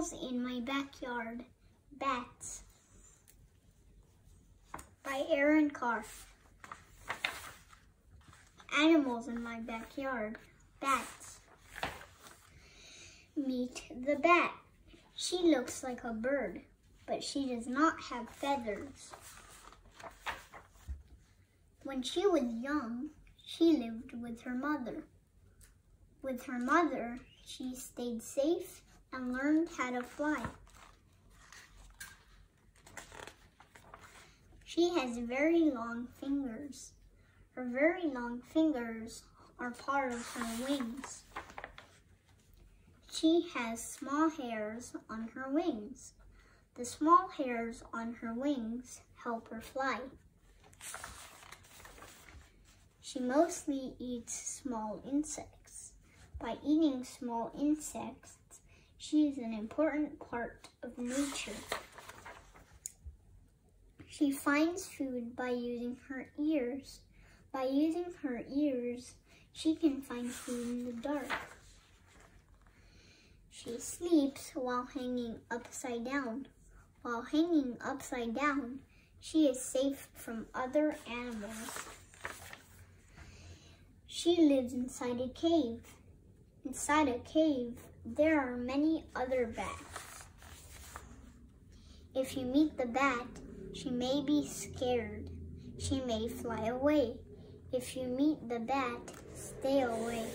Animals in My Backyard. Bats. By Aaron Carr. Animals in my backyard. Bats. Meet the bat. She looks like a bird, but she does not have feathers. When she was young, she lived with her mother. With her mother, she stayed safe and learned how to fly. She has very long fingers. Her very long fingers are part of her wings. She has small hairs on her wings. The small hairs on her wings help her fly. She mostly eats small insects. By eating small insects, she is an important part of nature. She finds food by using her ears. By using her ears, she can find food in the dark. She sleeps while hanging upside down. While hanging upside down, she is safe from other animals. She lives inside a cave. Inside a cave, there are many other bats. If you meet the bat, she may be scared. She may fly away. If you meet the bat, stay away.